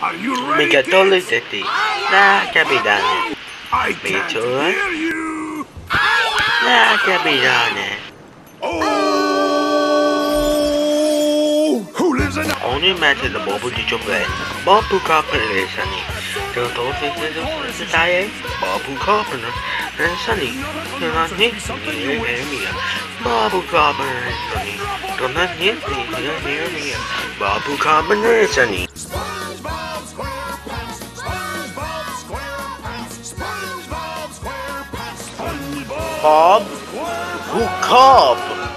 Are you ready? Megatollicity na Capitane. I Me can't hear you. Na Capitane. Oh, who lives in the Only the Bobo di Giove. Bobu Carpenter Sunny. The Dolphins is the Diet. Bobu Carpenter and Sunny. You're not Nick. You're near me. Bobu Carpenter and Sunny. Don't not hit me. You're me. Bobu Carpenter and Sunny. Bob? Who Cobb?